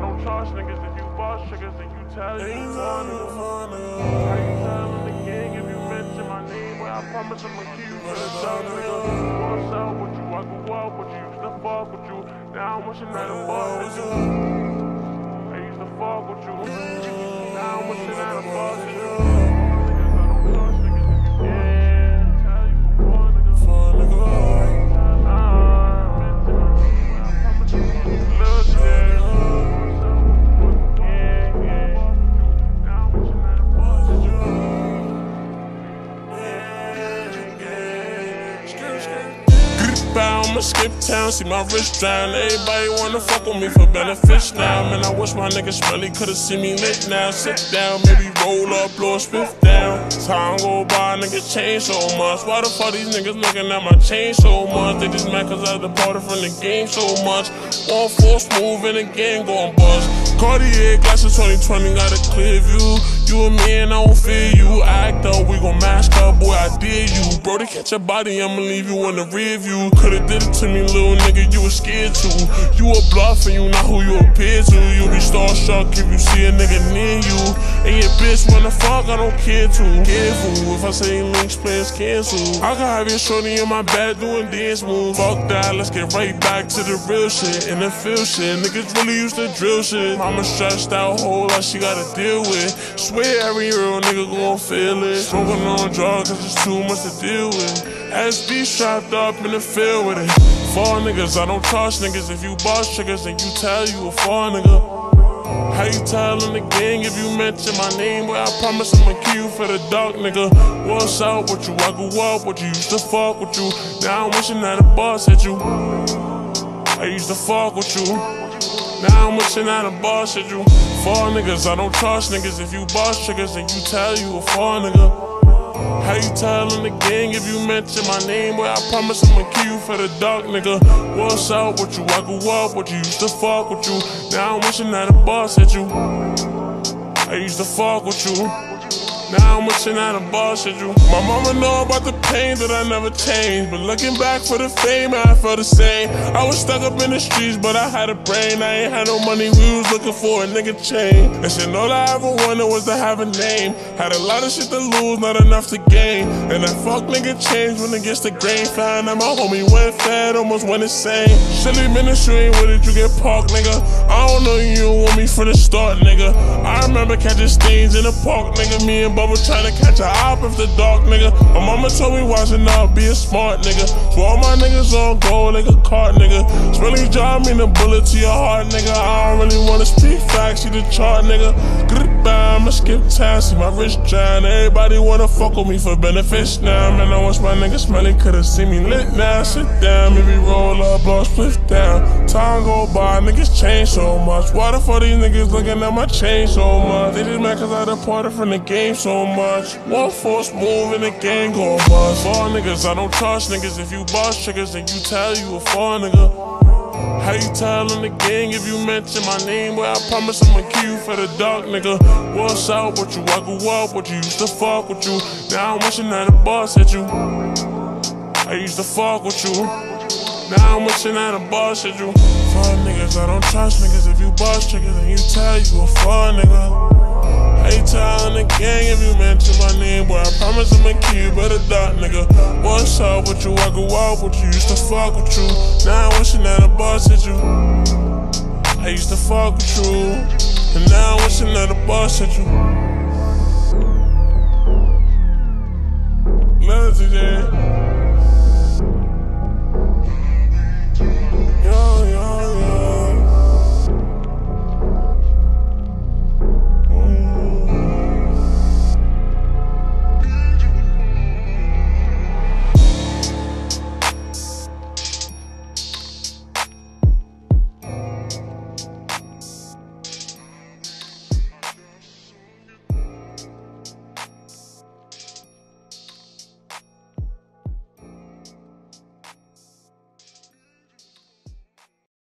don't trust niggas. If you boss chickens, then you tell you Ain't fun nothing niggas. fun, nigga. How you telling the gang if you mention my name? Boy, I promise I'ma keep you for the dog, nigga. What's up with you? I grew up with you, used to fuck with you. Now I'm wishing that I fuck with you. I used to fuck with you. Now I'm wishing that I fuck with you. Skip town, see my wrist drown. Everybody wanna fuck with me for benefits now. Man, I wish my nigga Smelly could've seen me lit now. Sit down, maybe roll up, blow a spiff down. Time go by, niggas change so much. Why the fuck these niggas looking at my chain so much? They just mad cause I departed from the game so much. One force move and the game gon' bust. Cartier glasses 2020 got a clear view. You and me and I don't fear you. Act up, we gon' mask up, boy. I did you. Bro, to catch your body, I'ma leave you in the rear view. Coulda did it to me, little nigga, you was scared to. You a bluff and you not who you appear to. You be starstruck if you see a nigga near you. And your bitch wanna fuck, I don't care to. Careful, if I say links, plans cancel. I can have your shorty in my bed doing dance moves. Fuck that, let's get right back to the real shit. And the feel shit, niggas really used to drill shit. Mama stressed out, whole lot she gotta deal with. Swear every real nigga gon' feel it. Smoking on drugs, cause it's too much to deal with. SB strapped up in the field with it. Four niggas, I don't trust niggas. If you boss triggers, then you tell you a four nigga. How you tellin' the gang if you mention my name? Boy, I promise I'ma kill you for the dark, nigga. What's up with you? I grew up with you, used to fuck with you. Now I'm wishing that a boss hit you. I used to fuck with you. Now I'm wishing that a boss you. Four niggas, I don't trust niggas. If you boss triggers, then you tell you a four nigga. How you tellin' the gang if you mention my name? Boy, I promise I'ma kill you for the dark, nigga. What's up with you? I grew up with you, used to fuck with you. Now I'm wishing that a boss you. I used to fuck with you. Now I'm wishing that a boss hit you. My mama know about the pain that I never changed. But looking back for the fame, I felt the same. I was stuck up in the streets, but I had a brain. I ain't had no money, we was looking for a nigga chain. And shit, all I ever wanted was to have a name. Had a lot of shit to lose, not enough to gain. And that fuck nigga changed when it gets the grain. Found out my homie went fat, almost went insane. Silly ministry with it, you get parked, nigga. I don't know you want me from the start, nigga. I remember catching stains in the park, nigga. Me and Bubba trying to catch a op if the dark, nigga. My mama told me watching out, be a smart nigga. So all my niggas on gold like a cart, nigga. It's really me the bullet to your heart, nigga. I don't really wanna speak facts, see the chart, nigga. I'ma skip time, see my wrist drown. Everybody wanna fuck with me for benefits now. Man, I wish my nigga smelly could've seen me lit now. Sit down, maybe roll up, blow a split down. Time go by, niggas change so much. Why the fuck these niggas looking at my chain so much? They just mad cause I departed from the game so much. One force move and the gang gon' bust. Four niggas, I don't trust niggas. If you boss triggers, then you tell you a four nigga. How you tellin' the gang if you mention my name? Boy, I promise I'ma kill you for the dark, nigga. What's up with you? I grew up with you, used to fuck with you. Now I'm wishing that a boss hit you. I used to fuck with you. Now I'm wishing that a boss hit you. Fuck niggas, I don't trust niggas. If you boss triggers, then you tell you a fuck nigga. You tellin' the gang if you mention my name? Boy, I promise I'ma kill you, but a nigga. What's up with you? I grew up with you, used to fuck with you. Now I'm wishing that a boss hit you. I used to fuck with you, and now I'm wishing that a boss hit you. Lil Tjay.